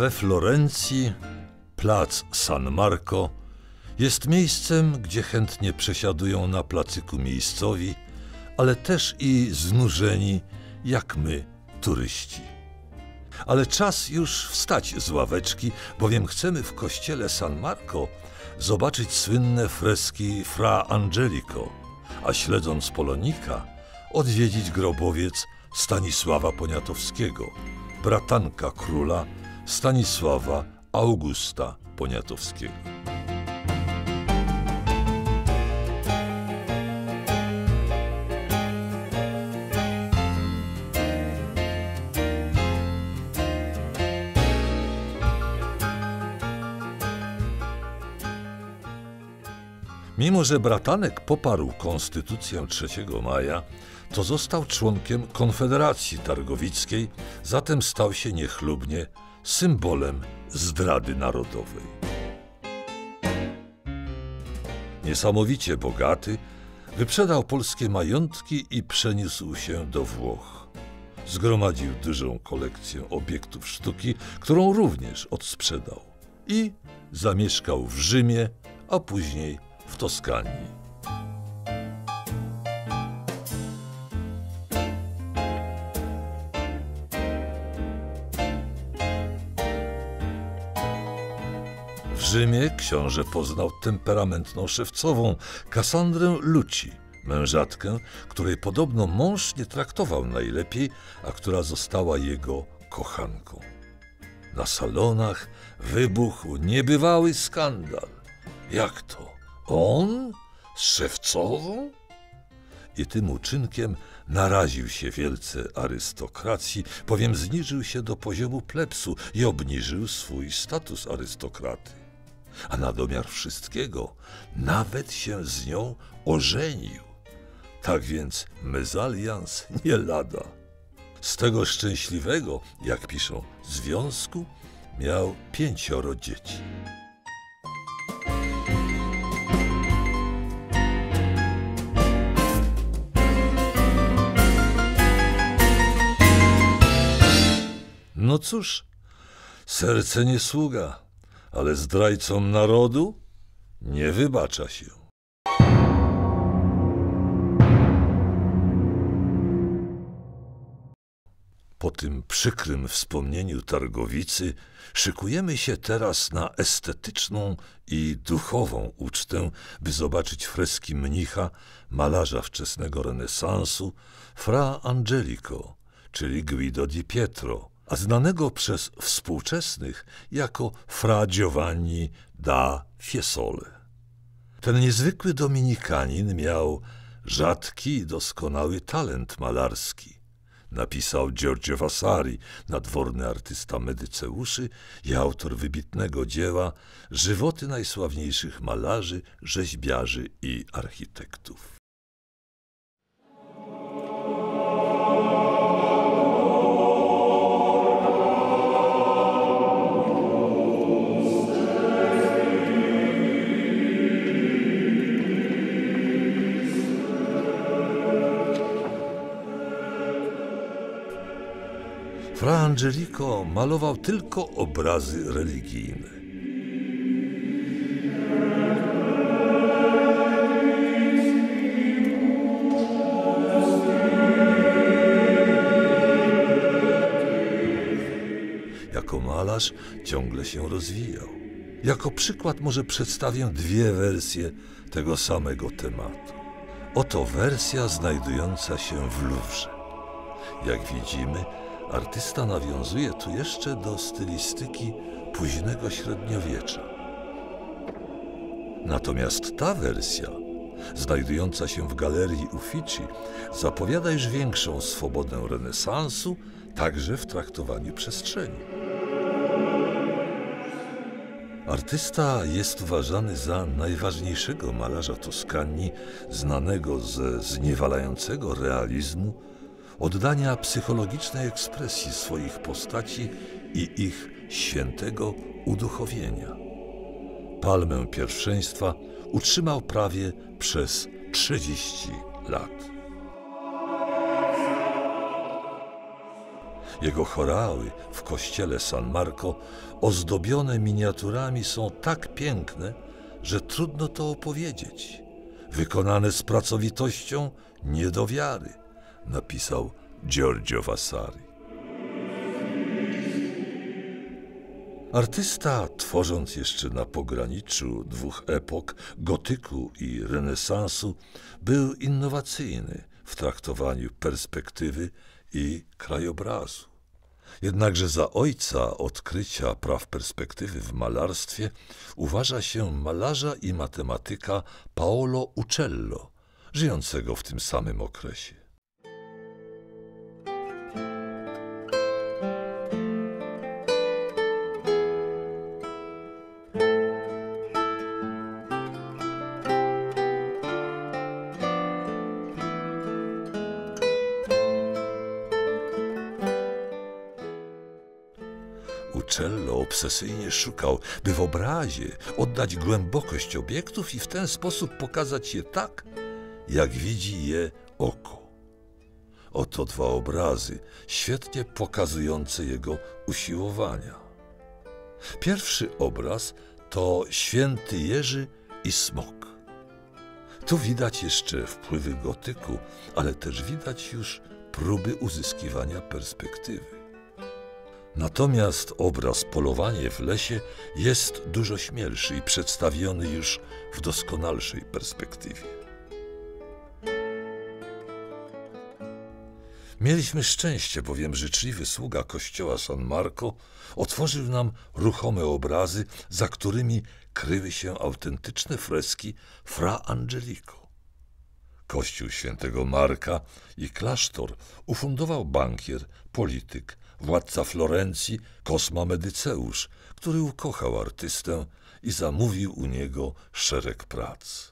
We Florencji plac San Marco jest miejscem, gdzie chętnie przesiadują na placyku miejscowi, ale też i znużeni, jak my, turyści. Ale czas już wstać z ławeczki, bowiem chcemy w kościele San Marco zobaczyć słynne freski Fra Angelico, a śledząc Polonika, odwiedzić grobowiec Stanisława Poniatowskiego, bratanka króla Stanisława Augusta Poniatowskiego. Mimo, że bratanek poparł konstytucję 3 maja, to został członkiem Konfederacji Targowickiej, zatem stał się niechlubnie symbolem zdrady narodowej. Niesamowicie bogaty, wyprzedał polskie majątki i przeniósł się do Włoch. Zgromadził dużą kolekcję obiektów sztuki, którą również odsprzedał i zamieszkał w Rzymie, a później w Toskanii. Rzymie książę poznał temperamentną szewcową Kassandrę Luci, mężatkę, której podobno mąż nie traktował najlepiej, a która została jego kochanką. Na salonach wybuchł niebywały skandal. Jak to? On? Z szewcową? I tym uczynkiem naraził się wielce arystokracji, bowiem zniżył się do poziomu plebsu i obniżył swój status arystokraty. A na domiar wszystkiego nawet się z nią ożenił. Tak więc mezalians nie lada. Z tego szczęśliwego, jak piszą, związku miał pięcioro dzieci. No cóż, serce nie sługa, ale zdrajcom narodu nie wybacza się. Po tym przykrym wspomnieniu Targowicy szykujemy się teraz na estetyczną i duchową ucztę, by zobaczyć freski mnicha, malarza wczesnego renesansu, Fra Angelico, czyli Guido di Pietro, a znanego przez współczesnych jako Fra Giovanni da Fiesole. Ten niezwykły dominikanin miał rzadki i doskonały talent malarski. Napisał Giorgio Vasari, nadworny artysta Medyceuszy i autor wybitnego dzieła Żywoty najsławniejszych malarzy, rzeźbiarzy i architektów. Fra Angelico malował tylko obrazy religijne. Jako malarz ciągle się rozwijał. Jako przykład może przedstawię dwie wersje tego samego tematu. Oto wersja znajdująca się w Louvre. Jak widzimy, artysta nawiązuje tu jeszcze do stylistyki późnego średniowiecza. Natomiast ta wersja, znajdująca się w galerii Uffizi, zapowiada już większą swobodę renesansu, także w traktowaniu przestrzeni. Artysta jest uważany za najważniejszego malarza Toskanii, znanego ze zniewalającego realizmu, oddania psychologicznej ekspresji swoich postaci i ich świętego uduchowienia. Palmę pierwszeństwa utrzymał prawie przez 30 lat. Jego chorały w kościele San Marco, ozdobione miniaturami, są tak piękne, że trudno to opowiedzieć. Wykonane z pracowitością nie do wiary, napisał Giorgio Vasari. Artysta, tworząc jeszcze na pograniczu dwóch epok, gotyku i renesansu, był innowacyjny w traktowaniu perspektywy i krajobrazu. Jednakże za ojca odkrycia praw perspektywy w malarstwie uważa się malarza i matematyka Paolo Uccello, żyjącego w tym samym okresie. Uccello obsesyjnie szukał, by w obrazie oddać głębokość obiektów i w ten sposób pokazać je tak, jak widzi je oko. Oto dwa obrazy, świetnie pokazujące jego usiłowania. Pierwszy obraz to święty Jerzy i smok. Tu widać jeszcze wpływy gotyku, ale też widać już próby uzyskiwania perspektywy. Natomiast obraz Polowanie w lesie jest dużo śmielszy i przedstawiony już w doskonalszej perspektywie. Mieliśmy szczęście, bowiem życzliwy sługa kościoła San Marco otworzył nam ruchome obrazy, za którymi kryły się autentyczne freski Fra Angelico. Kościół świętego Marka i klasztor ufundował bankier, polityk, władca Florencji, Kosma Medyceusz, który ukochał artystę i zamówił u niego szereg prac.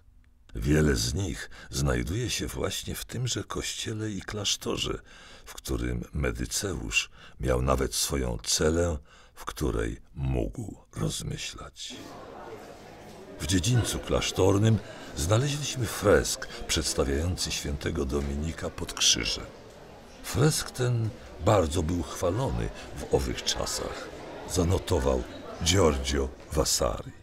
Wiele z nich znajduje się właśnie w tymże kościele i klasztorze, w którym Medyceusz miał nawet swoją celę, w której mógł rozmyślać. W dziedzińcu klasztornym znaleźliśmy fresk przedstawiający świętego Dominika pod krzyżem. Fresk ten bardzo był chwalony w owych czasach, zanotował Giorgio Vasari.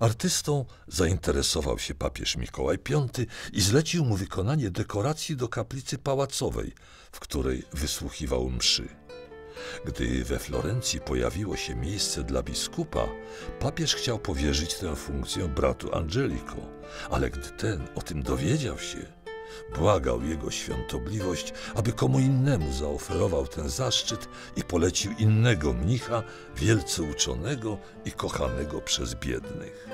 Artystą zainteresował się papież Mikołaj V i zlecił mu wykonanie dekoracji do kaplicy pałacowej, w której wysłuchiwał mszy. Gdy we Florencji pojawiło się miejsce dla biskupa, papież chciał powierzyć tę funkcję bratu Angelico, ale gdy ten o tym dowiedział się, Błagał jego świątobliwość, aby komu innemu zaoferował ten zaszczyt i polecił innego mnicha, wielce uczonego i kochanego przez biednych.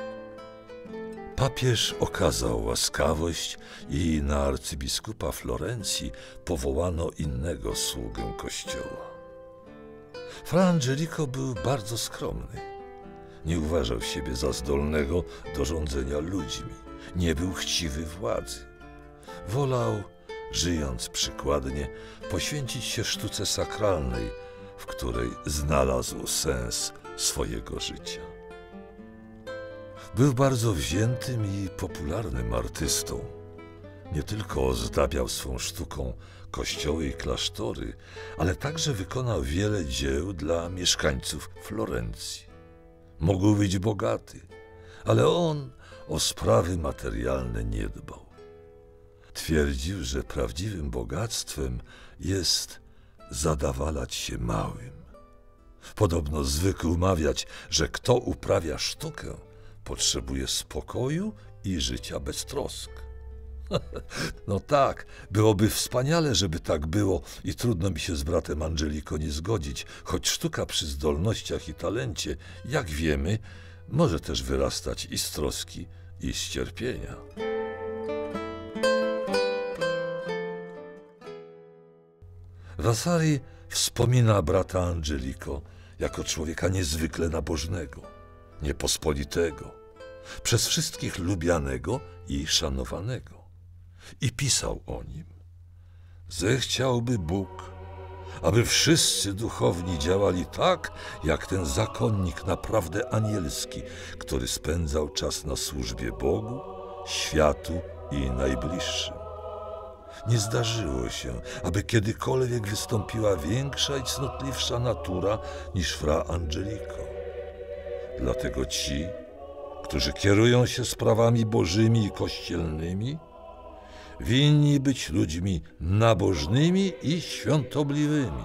Papież okazał łaskawość i na arcybiskupa Florencji powołano innego sługę kościoła. Fra Angelico był bardzo skromny. Nie uważał siebie za zdolnego do rządzenia ludźmi. Nie był chciwy władzy wolał, żyjąc przykładnie, poświęcić się sztuce sakralnej, w której znalazł sens swojego życia. Był bardzo wziętym i popularnym artystą. Nie tylko ozdabiał swą sztuką kościoły i klasztory, ale także wykonał wiele dzieł dla mieszkańców Florencji. Mógł być bogaty, ale on o sprawy materialne nie dbał. Twierdził, że prawdziwym bogactwem jest zadawalać się małym. Podobno zwykł mawiać, że kto uprawia sztukę, potrzebuje spokoju i życia bez trosk. No tak, byłoby wspaniale, żeby tak było i trudno mi się z bratem Angeliko nie zgodzić, choć sztuka przy zdolnościach i talencie, jak wiemy, może też wyrastać i z troski, i z cierpienia. Vasari wspomina brata Angelico jako człowieka niezwykle nabożnego, niepospolitego, przez wszystkich lubianego i szanowanego. I pisał o nim. Zechciałby Bóg, aby wszyscy duchowni działali tak, jak ten zakonnik naprawdę anielski, który spędzał czas na służbie Bogu, światu i najbliższym. Nie zdarzyło się, aby kiedykolwiek wystąpiła większa i cnotliwsza natura niż fra Angelico. Dlatego ci, którzy kierują się sprawami bożymi i kościelnymi, winni być ludźmi nabożnymi i świątobliwymi.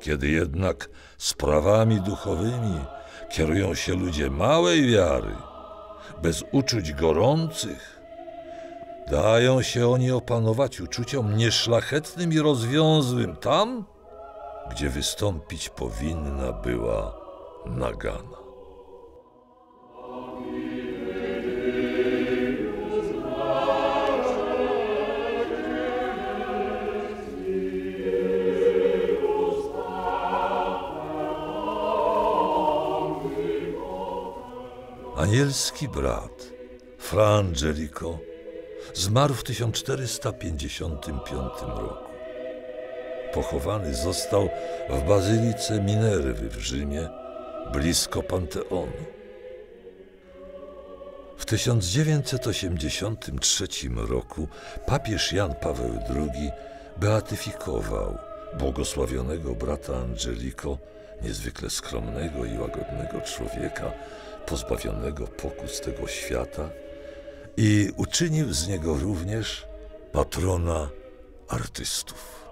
Kiedy jednak sprawami duchowymi kierują się ludzie małej wiary, bez uczuć gorących, dają się oni opanować uczuciom nieszlachetnym i rozwiązłym tam, gdzie wystąpić powinna była nagana. Anielski brat, Fra Angelico, zmarł w 1455 roku. Pochowany został w bazylice Minerwy w Rzymie, blisko Panteonu. W 1983 roku papież Jan Paweł II beatyfikował błogosławionego brata Angelico, niezwykle skromnego i łagodnego człowieka, pozbawionego pokus tego świata i uczynił z niego również patrona artystów.